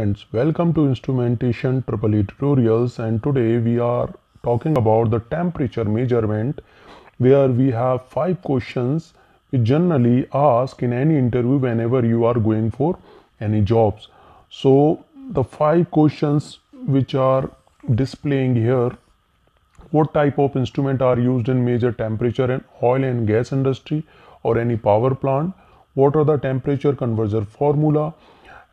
Friends, welcome to Instrumentation Triple E tutorials and today we are talking about the temperature measurement where we have five questions we generally ask in any interview whenever you are going for any jobs. So the five questions which are displaying here what type of instrument are used in measure temperature in oil and gas industry or any power plant what are the temperature conversion formula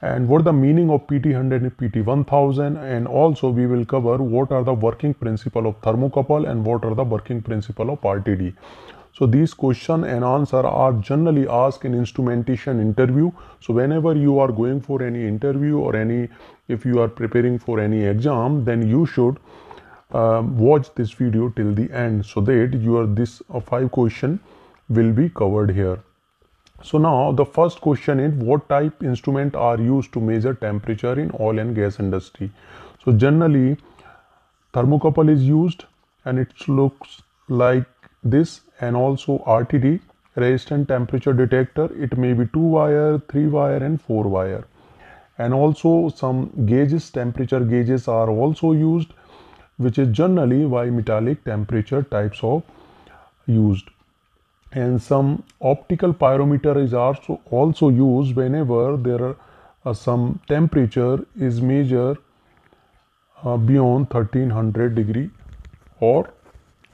and what the meaning of PT100 and PT1000 and also we will cover what are the working principle of thermocouple and what are the working principle of RTD. So these question and answer are generally asked in instrumentation interview. So whenever you are going for any interview or any if you are preparing for any exam then you should um, watch this video till the end so that your this uh, five question will be covered here. So now the first question is what type instrument are used to measure temperature in oil and gas industry. So generally thermocouple is used and it looks like this and also RTD resistant temperature detector. It may be 2 wire 3 wire and 4 wire. And also some gauges temperature gauges are also used which is generally why bimetallic temperature types of used and some optical pyrometer is also also used whenever there are uh, some temperature is measured uh, beyond 1300 degree or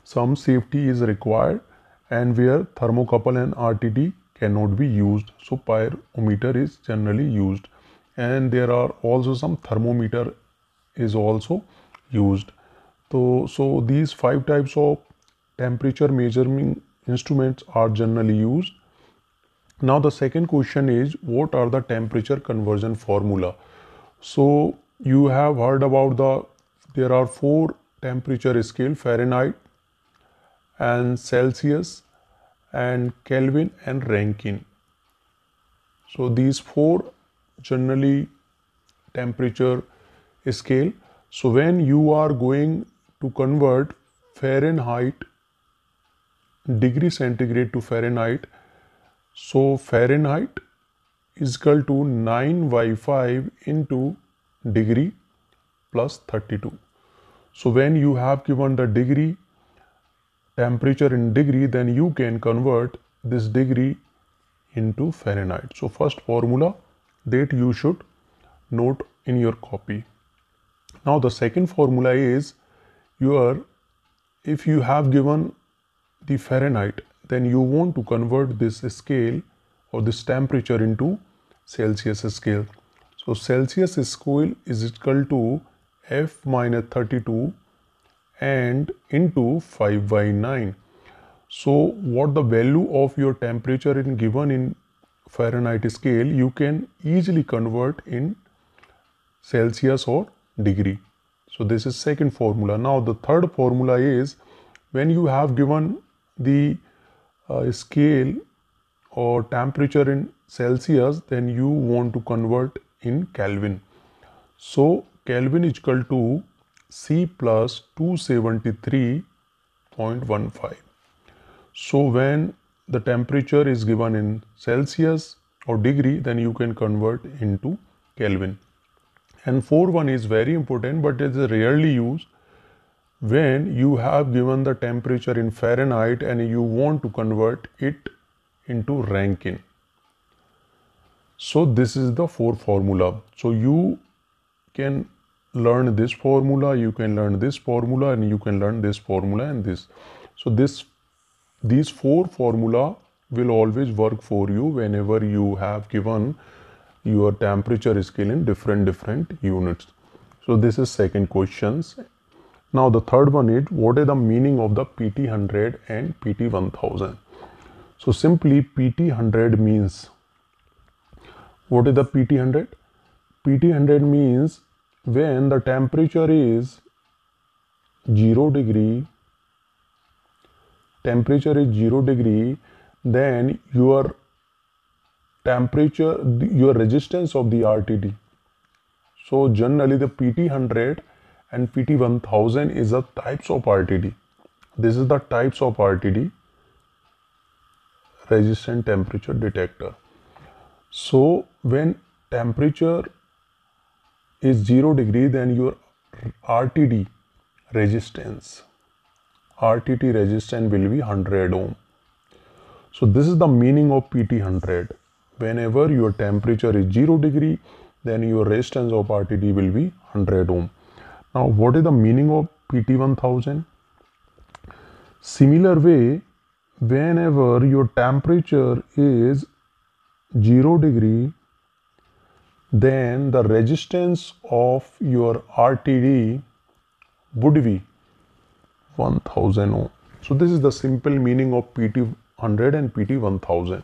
some safety is required and where thermocouple and RTD cannot be used so pyrometer is generally used and there are also some thermometer is also used so so these five types of temperature measuring instruments are generally used. Now the second question is what are the temperature conversion formula? So you have heard about the there are four temperature scale Fahrenheit and Celsius and Kelvin and Rankine. So these four generally temperature scale. So when you are going to convert Fahrenheit degree centigrade to Fahrenheit. So Fahrenheit is equal to 9 by 5 into degree plus 32. So when you have given the degree temperature in degree then you can convert this degree into Fahrenheit. So first formula that you should note in your copy. Now the second formula is your if you have given the Fahrenheit, then you want to convert this scale or this temperature into Celsius scale. So Celsius scale is equal to F minus 32 and into 5 by 9. So what the value of your temperature in given in Fahrenheit scale you can easily convert in Celsius or degree. So this is second formula. Now the third formula is when you have given the uh, scale or temperature in Celsius then you want to convert in Kelvin. So Kelvin is equal to C plus 273.15. So when the temperature is given in Celsius or degree then you can convert into Kelvin. And 4 one is very important but it is rarely used when you have given the temperature in Fahrenheit and you want to convert it into Rankine. So this is the four formula. So you can learn this formula, you can learn this formula and you can learn this formula and this. So this these four formula will always work for you whenever you have given your temperature scale in different different units. So this is second questions now the third one is what is the meaning of the PT100 and PT1000? So simply PT100 means what is the PT100? PT100 means when the temperature is 0 degree temperature is 0 degree then your temperature your resistance of the RTD so generally the PT100 and PT1000 is the types of RTD. This is the types of RTD resistant temperature detector. So when temperature is 0 degree then your RTD resistance RTD resistance will be 100 ohm. So this is the meaning of PT100. Whenever your temperature is 0 degree then your resistance of RTD will be 100 ohm. Now what is the meaning of PT1000? Similar way whenever your temperature is 0 degree then the resistance of your RTD would be 1000 ohm. So this is the simple meaning of PT100 and PT1000.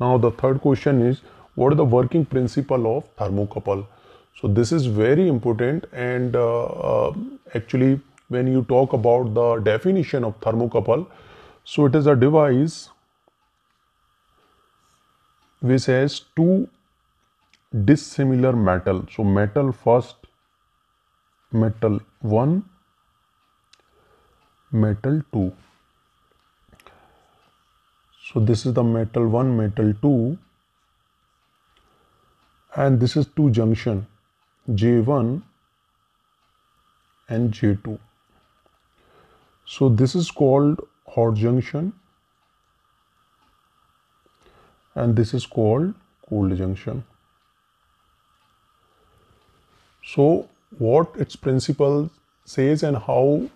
Now the third question is what is the working principle of thermocouple? So this is very important and uh, uh, actually when you talk about the definition of thermocouple, so it is a device which has two dissimilar metal. So metal first, metal 1, metal 2. So this is the metal 1, metal 2 and this is two junction J1 and J2. So this is called hot junction and this is called cold junction. So what its principle says and how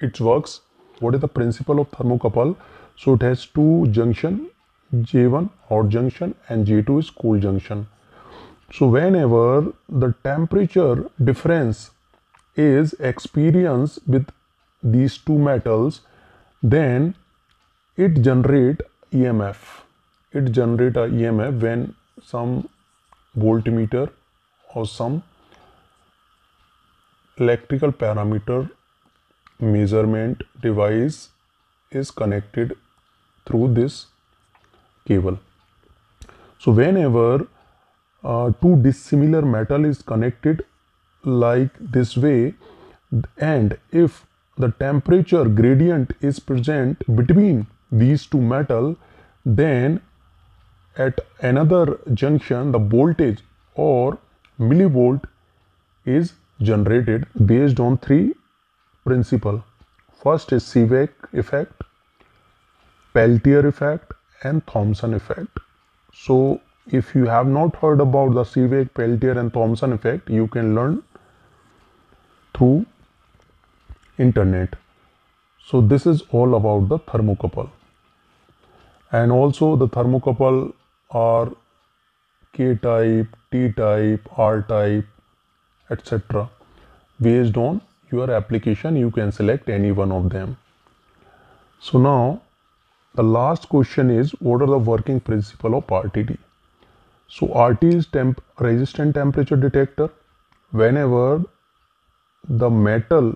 it works, what is the principle of thermocouple? So it has two junction, J1 hot junction and J2 is cool junction. So whenever the temperature difference is experienced with these two metals then it generate EMF it generate a EMF when some voltmeter or some electrical parameter measurement device is connected through this cable. So whenever uh, two dissimilar metal is connected like this way. And if the temperature gradient is present between these two metal then at another junction the voltage or millivolt is generated based on three principle. First is Seebeck effect Peltier effect and Thomson effect. So if you have not heard about the Seebeck Peltier and Thomson effect you can learn through internet so this is all about the thermocouple and also the thermocouple are K type, T type, R type, etc. Based on your application, you can select any one of them. So now the last question is what are the working principle of RTD? So RT is temp resistant temperature detector. Whenever the metal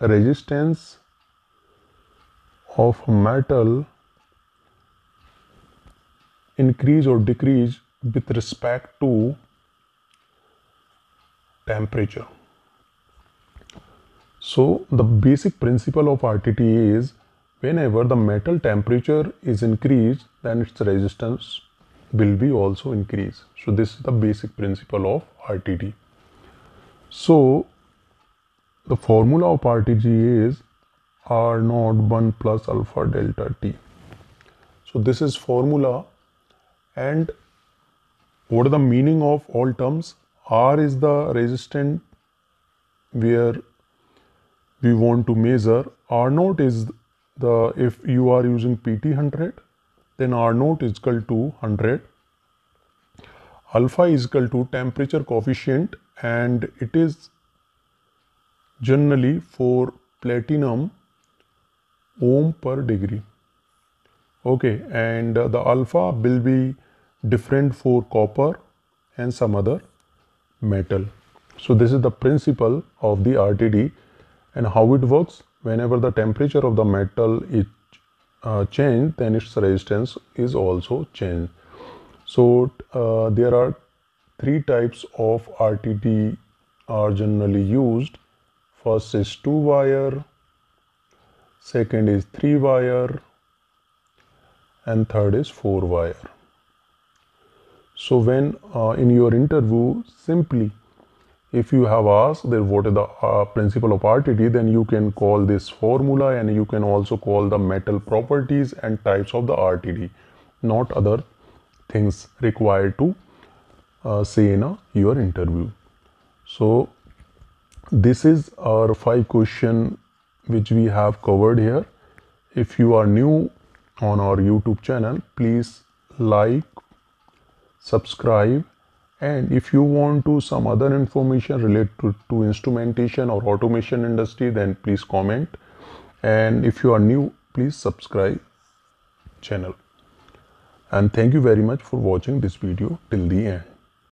resistance of metal increase or decrease with respect to temperature. So the basic principle of RTD is whenever the metal temperature is increased then its resistance will be also increased. So this is the basic principle of RTD. So the formula of RTD is R naught 1 plus alpha delta T. So this is formula and what are the meaning of all terms? R is the resistance where we want to measure. R naught is the, if you are using PT 100, then R naught is equal to 100. Alpha is equal to temperature coefficient and it is generally for platinum ohm per degree. Okay and the alpha will be different for copper and some other metal. So this is the principle of the RTD and how it works? Whenever the temperature of the metal is uh, changed then its resistance is also changed so uh, there are three types of RTD are generally used First is 2 wire, second is 3 wire and third is 4 wire. So when uh, in your interview simply if you have asked that what is the uh, principle of RTD then you can call this formula and you can also call the metal properties and types of the RTD not other things required to uh, say in a, your interview. So this is our five question which we have covered here. If you are new on our youtube channel please like subscribe and if you want to some other information related to, instrumentation or automation industry then please comment. And if you are new please subscribe channel. And thank you very much for watching this video till the end